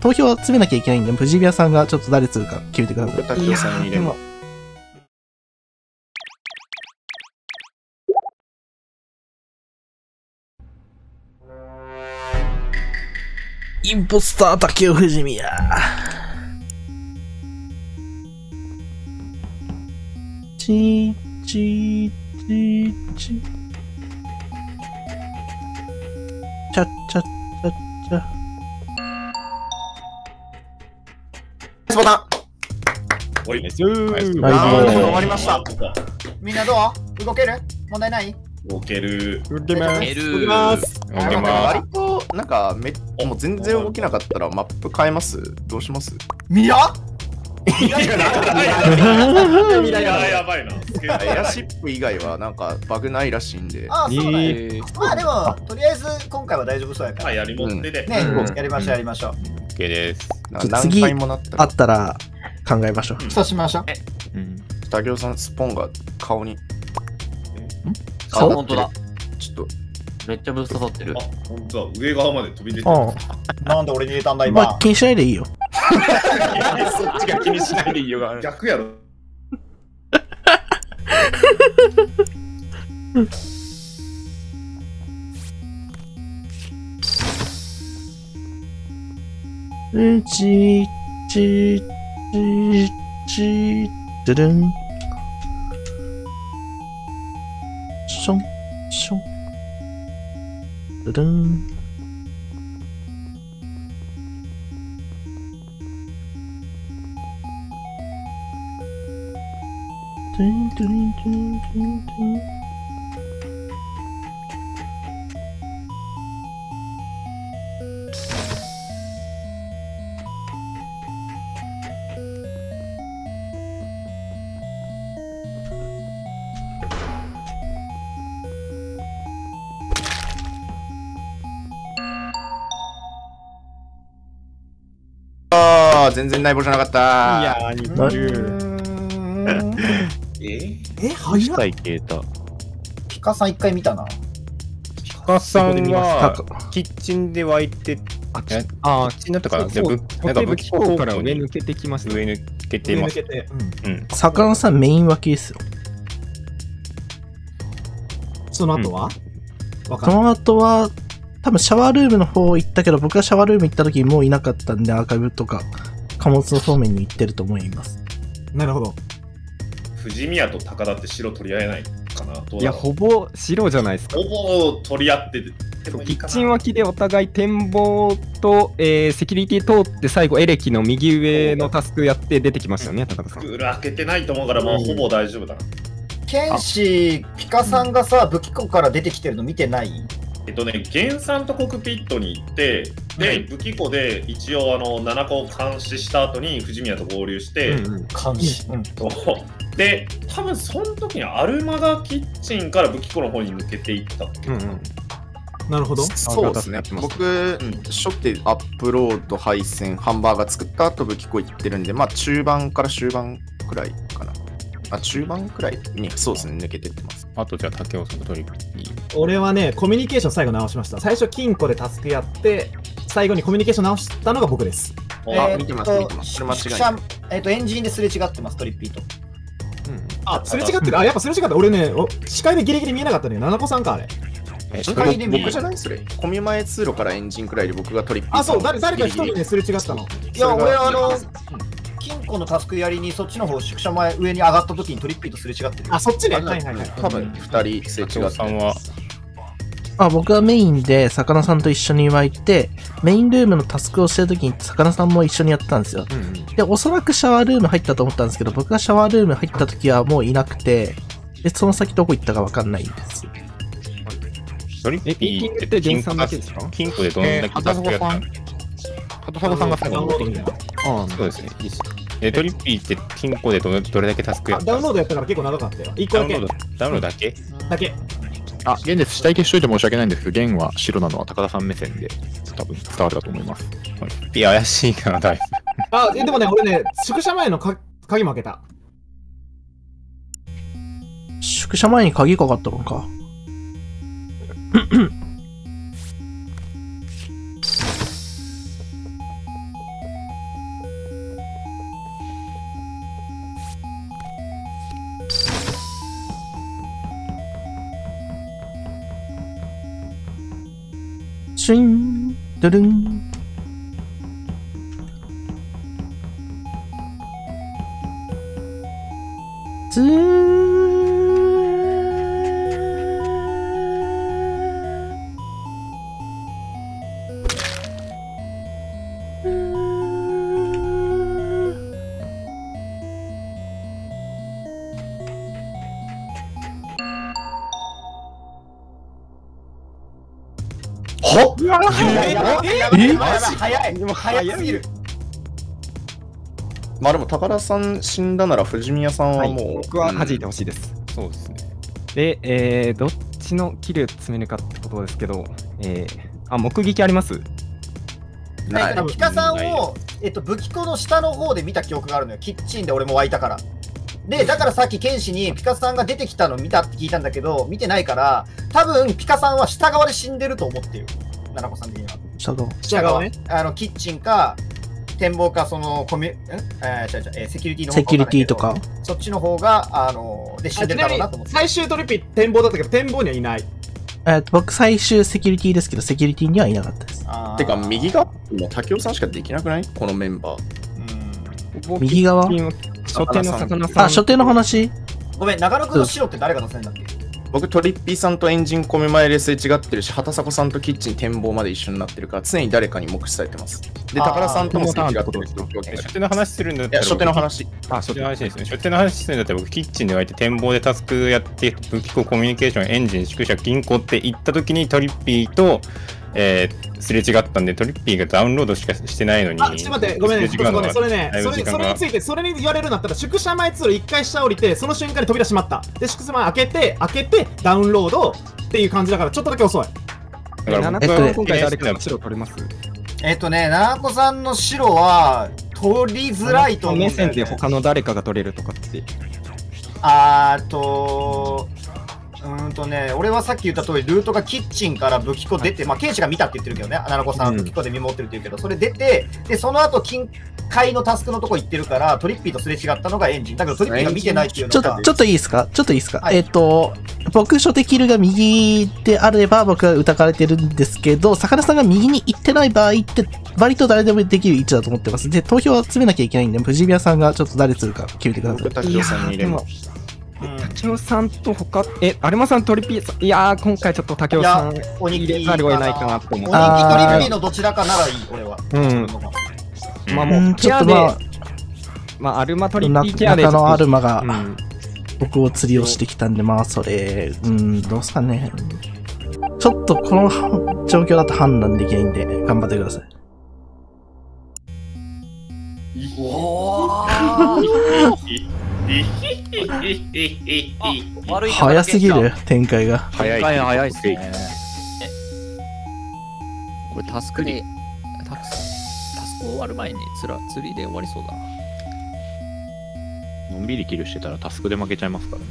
投票を集めなきゃいけないんで、藤宮さんがちょっと誰するか決めてください。竹雄さんに入れるいやーでもインポスター竹尾藤宮。ちーちーちーちー。ちゃっちゃっボタンおい、はいあー終わりました。動みんなどう？動ける？問題ない？ける。受けます。受受けます。あなんか割となんかめもう全然動けなかったらマップ変えます？どうします？ミラいや、やばいな。エアシップ以外はなんかバグないらしいんで。ああ、そうだね。えまあでも、とりあえず今回は大丈夫そうやから。まあ、やりもってで。ね、うん。やりましょう、やりましょう。OK です。なんか何回もなったあらったら考えましょう。そうしましょう。うん。竹雄さんスポンが顔に顔当たってるちょっとめっちゃぶっ刺さってるあ。、ほんとだ。上側まで飛び出てる。あなんで俺に入れたんだ、あ、まあ今。気にしないでいいよ。そっちが気にしないでいいよが。逆やろ。うち、ち、ち、ち、ドゥルン。ション、ション。ドゥルン。ドゥンドゥンドゥンドゥンドゥン全然内棒じゃなかったいやー、似てる。え？え、早っ。体消えた。ピカさん一回見たな。深さんはキッチンで湧いて、あえ？あー、キッチンだったから、じゃあぶなんか武器庫から上抜けてきました。上抜けてます。上抜けて。うん。うん。魚さんメイン脇ですよ。その後は？わかそんない。の後は、多分シャワールームの方行ったけど、僕がシャワールーム行った時にもういなかったんで、アーカイブとか、貨物の方面に行ってると思います。なるほど。藤宮と高田って白取り合えないかな。いや、ほぼ白じゃないですか。ほぼ取り合ってて。キッチン脇でお互い展望と、えーセキュリティ通って最後エレキの右上のタスクやって出てきましたよね、高田さん。裏開けてないと思うから、もうほぼ大丈夫だな。ケンシー、ピカさんがさ、武器庫から出てきてるの見てない？えっとね、原産とコックピットに行って、で、武器庫で一応あの7個を監視した後に藤宮と合流して、うんうん。監視。うん。で、多分その時にアルマがキッチンから武器庫の方に抜けていったっけ、う。んうん。なるほど。そう。ですね。やってます僕初手アップロード配線ハンバーガー作った後武器庫行ってるんでまあ中盤から終盤くらいかなあ中盤くらいにそうですね抜けてってますあとじゃあ、竹雄さんとトリッキー。俺はね、コミュニケーション最後直しました。最初、金庫でタスクやって、最後にコミュニケーション直したのが僕です。あえー見てます見てますそれ間違いえっと、エンジンですれ違ってます、トリッピーと。あ、すれ違ってる？あ、やっぱすれ違った。俺ね、お視界でギリギリ見えなかったね。七子さんか、あれ。え視界で僕じゃない？それコミュ前通路からエンジンくらいで僕がトリッピーあ、そう、誰誰か一人ね、すれ違ったの。いや、俺、あの、金庫のタスクやりに、そっちの方、宿舎前、上に上がった時にトリッピーとすれ違ってる。あ、そっちね。あはいはいはい。多分2人すれ違竹って雄さんは、あ、僕はメインで魚さんと一緒に湧いて、メインルームのタスクをしてる時に魚さんも一緒にやってたんですよ。うんうんで、おそらくシャワールーム入ったと思ったんですけど、僕がシャワールーム入った時はもういなくて、で、その先どこ行ったかわかんないです。トリッキーってえ原産だけですか？金庫でどんだけタスクやったの？片坂さんが最後にドみたいな。あそうですね。いいっすえトリッピーって金庫でどどれだけタスクやあ、ったダウンロードやったから結構長かったよ。一個だけダウンロー。ドダウンロードだけ？だけ。あ、現です。下行けしといて申し訳ないんですけど、弦は白なのは高田さん目線で多分伝わるかと思います。いや、怪しいな、だいぶ。あ、えでもね、俺ね、宿舎前のか鍵も開けた。宿舎前に鍵かかったのか。シュイは？やばい。やばい。やばい。やばい。えやばい。早い。早すぎるまあでも高田さん死んだなら藤宮さんははいもう、僕は弾いてほしいです。そうですね。で、えー、どっちのキル詰めるかってことですけど、えー、あ、目撃あります？ないピカさんを、えっと、武器庫の下の方で見た記憶があるのよ。キッチンで俺も湧いたから。で、だからさっき剣士にピカさんが出てきたの見たって聞いたんだけど、見てないから、多分ピカさんは下側で死んでると思ってる。奈々子さん的には。シャドウ。下側ね。あの、キッチンか、展望か、その、コミュ、んえー、違う違う、えーセキュリティの方セキュリティとか。そっちの方が、あの、で死んでるだろうなと思って。最終トリッピー展望だったけど、展望にはいない。えっと、僕最終セキュリティですけど、セキュリティにはいなかったです。てか、右側？もう竹雄さんしかできなくない？このメンバー。うん右側？書店の魚さん。あ、所定の話？ごめん、長野君の白って誰が出せんだっけ？僕、トリッピーさんとエンジン込み前ですれ違ってるし、畑迫さんとキッチン展望まで一緒になってるから、常に誰かに目視されてます。で、高田さんともすれ違ってる状況で。初手の話するんだっいや、たら。初手の話。あ、初手の話ですね。初手の話するんだったら僕、キッチンで湧いて展望でタスクやって、武器庫コミュニケーション、エンジン、宿舎、銀行って行った時にトリッピーと、えー、すれ違ったんで、トリッピーがダウンロードしかしてないのに。あ、ちょっと待って、ごめんね、すれ違うのがそれね、それそれについて、それに言われるんだったら、宿舎前通路一回下降りて、その瞬間に扉閉まった。で、宿舎前開けて、開けて、ダウンロードっていう感じだから、ちょっとだけ遅い。だから僕えっと今回誰かの白取れます？えっとね、奈々子さんの白は、取りづらいと思うんだよ、目線でね。他の誰かが取れるとかって。あーと、うーんとね、俺はさっき言った通り、ルートがキッチンから武器庫出て、まあ、剣士が見たって言ってるけどね、奈々子さんうん武器庫で見守ってるって言うけど、それ出て、で、その後、近海のタスクのとこ行ってるから、トリッピーとすれ違ったのがエンジン。だけどトリッピーが見てないっていうのがちょっと、、ちょっといいですか？ちょっといいですか、はいえっ、と、僕、初手キルが右であれば僕は疑われてるんですけど、坂田さんが右に行ってない場合って、割と誰でもできる位置だと思ってます。で、投票は詰めなきゃいけないんで、藤宮さんがちょっと誰するか決めてください僕、。竹雄さんに入れま。うん竹雄さんと他、え、アルマさんトリピーさん、いやー、今回ちょっと竹雄さん鬼入れざるを得ないかなと思って。鬼木トリッピーのどちらかならいい、俺は。うんまあうもう、んちょっとケアまあで、まあ、アルマトリピーケアで。中のアルマがうん。僕を釣りをしてきたんで、まあ、それ、うん、どうすかね。ちょっとこの状況だと判断できないんで、頑張ってください。悪い早すぎる、展開が。早い。早いっすね。これタスクで、タスタスク終わる前につら釣りで終わりそうだな。のんびりキルしてたらタスクで負けちゃいますからね。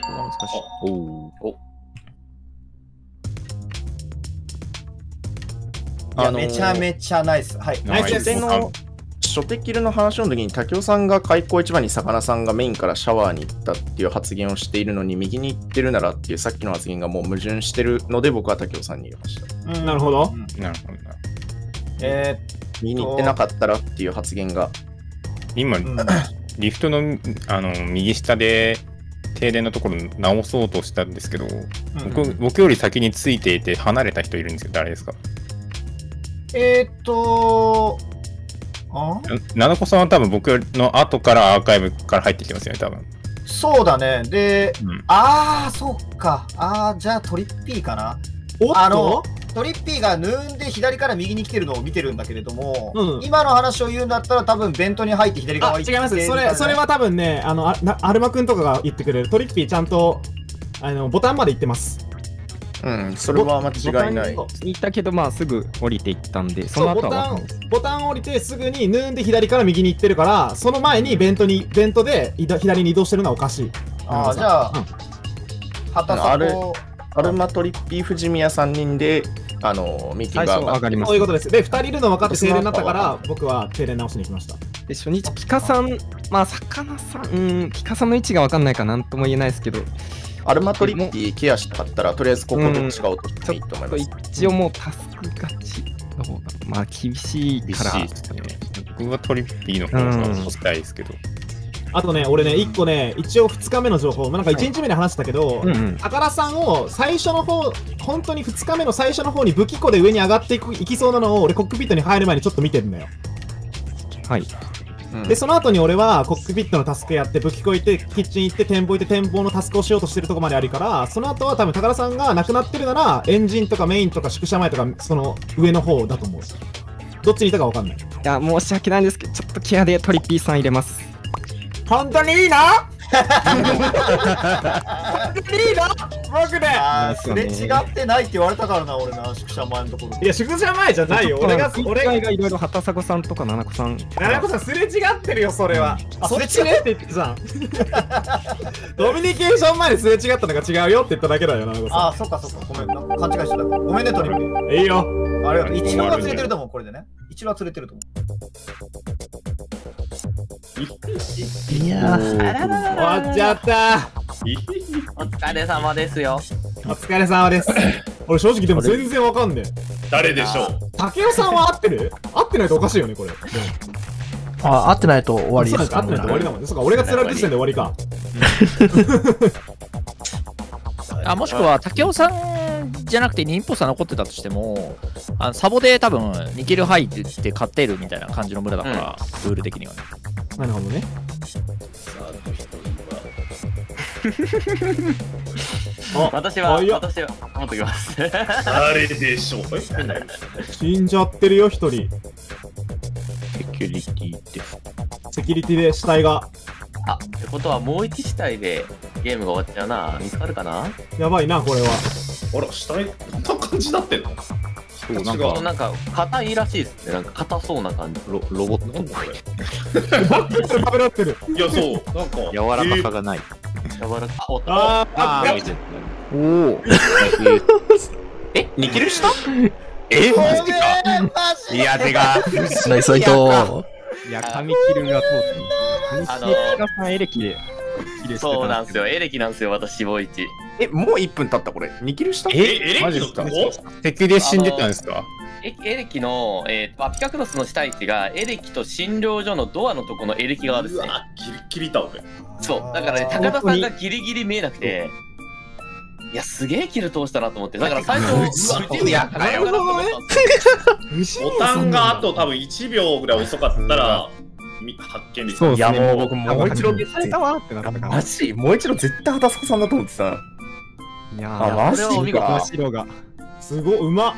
ここが難しい。おお。いや、あのーめちゃめちゃナイス。はい。ナイス初手キルの話の時に竹雄さんが開口一番に魚さんがメインからシャワーに行ったっていう発言をしているのに右に行ってるならっていうさっきの発言がもう矛盾してるので僕は竹雄さんに入れました。うん。なるほどうん。なるほどな。え右に行ってなかったらっていう発言が今、ーうん。リフトのあの右下で停電のところ直そうとしたんですけど、僕僕より先についていて離れた人いるんですけど、誰ですか？えーっと、あななこさんは多分僕の後からアーカイブから入ってきてますよね、多分。そうだね。で、うんあー、そっか。あー、じゃあトリッピーかな。あのとトリッピーがヌーンで左から右に来てるのを見てるんだけれども、うん今の話を言うんだったら多分ベントに入って左側あ、行って違います。それ、それは多分ね、あの、アルマくんとかが言ってくれる。トリッピーちゃんと、あの、ボタンまで行ってます。うんそれは間違いないボタンにいたけど、まあ、すぐ降りていったんで、そのボタン後は分かんないです。、ボタン降りてすぐにヌーンで左から右に行ってるから、その前にベントに、ベントで左に移動してるのはおかしい。あー、じゃあ、畑あれ迫アルマトリッピー藤宮3人であのミーティングが上がりますそういうことです。で、2人いるの分かって停電になったから、僕は停電直しに行きました。で初日、ピカさん、まあ、魚さん、うん、ピカさんの位置が分かんないからなんとも言えないですけど、アルマトリッピーケアしたかったら、とりあえずここどっちか落としてもいいと思います。一応もうタスク勝ちの方が、まあ厳しい厳から。しいですね。僕はトリッピーの方が押したいですけど。あとね、俺ね、1個ね、一応2日目の情報、まあ、なんか1日目で話したけど、うんうん。高田さんを最初の方、本当に2日目の最初の方に武器庫で上に上がっていくいきそうなのを俺コックピットに入る前にちょっと見てるんだよ。はい。うんで、その後に俺はコックピットのタスクやって、武器庫行って、キッチン行って、展望行って、展望のタスクをしようとしてるとこまであるから、その後は多分高田さんが亡くなってるなら、エンジンとかメインとか宿舎前とか、その上の方だと思う。どっちにいたかわかんない。いや、申し訳ないんですけど、ちょっとケアでトリッピーさん入れます。本当にいいの？本当にいいの？僕ね。あーすれ違ってないって言われたからな、俺な、宿舎前のところ。いや、宿舎前じゃないよ。俺が、俺俺がいろいろ畑迫さんとか七子さん。奈々子さんすれ違ってるよそれは、あそっちね。って言 ドミニケーション前にすれ違ったのが違うよって言っただけだよ奈々子さあー、そっかそっか、ごめん、な。勘違いしてた。ごめんね、トリッピー。んいいよ。ありがとう。一郎は釣れてると思う、これでね。一郎は釣れてると思いやー、終わっちゃった。お疲れ様ですよ。お疲れ様です。俺正直でも全然わかんねえ。誰でしょう？竹雄さんは合ってる？合ってないとおかしいよねこれ。あ、合ってないと終わりそうですか？なんです合ってないと終わりだもんね。そうか俺が釣られた時点で終わりか。あもしくは竹雄さんじゃなくてニンポさん残ってたとしてもあのサボで多分2キル入ってって勝ってるみたいな感じの村だから、ルール的にはねなるほどね。あ私は、私は、持っときます。誰でしょう？え？死んじゃってるよ一人。セキュリティです。セキュリティで死体が。あ、ってことはもう一死体でゲームが終わっちゃうな。見つかるかな？やばいなこれは。あら、死体、こんな感じになってんの？そう、なんか、なんか、硬いらしいですね。なんか硬そうな感じ。ロロボットこれ。食べられてる。いや、そう、なんか、柔らかさがない。柔らかあ、おっとあおお。え、2キルしたえマジいや、てか、ナイスイト。いや、紙切るが通ってる。あの西ピカさんエレキで、そうなんですよ。エレキなんですよ、私、死亡位置。え、もう1分経ったこれ。2キルした？え、エレキの敵で死んでたんですか？エエレキの、えー、あピカクロスの死体地がエレキと診療所のドアのとこのエレキ側ですね。うわ、ギリギリだ、俺。そう。だからね、高田さんがギリギリ見えなくて、いや、すげえキル通したなと思って。だから最初、うわ、藤宮高田かなと思ったよ。ボタンがあと多分1秒ぐらい遅かったら、み発見率いやそうですね。もう僕もう一度消されたわってなったから。マジもう一度絶対畑迫さんだと思ってた。いやあ、マジか。白が。すごいうまっ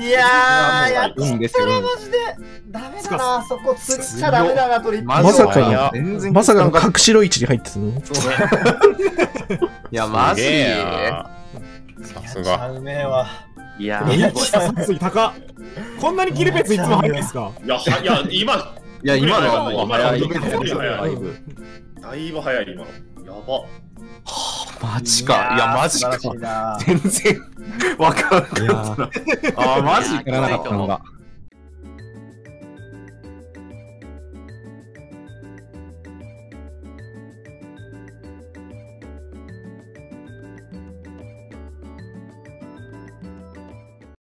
いやー、やっいいんですよ。マジで。ダメだな、そこ釣っちゃダメだな、トリッピー。まさかのまさかのか隠しろ位置に入ってたの？いや、マジさすが。うめえわ。いやめっー、ちゃ殺意高っこんなにキルペースいつも入るんですか？いや、はいや、今、いや、今のはもう早い。だいぶ早い、今の。やば。マジか。いや、マジか全然わかんなかったな。あ、マジやらなかったのが。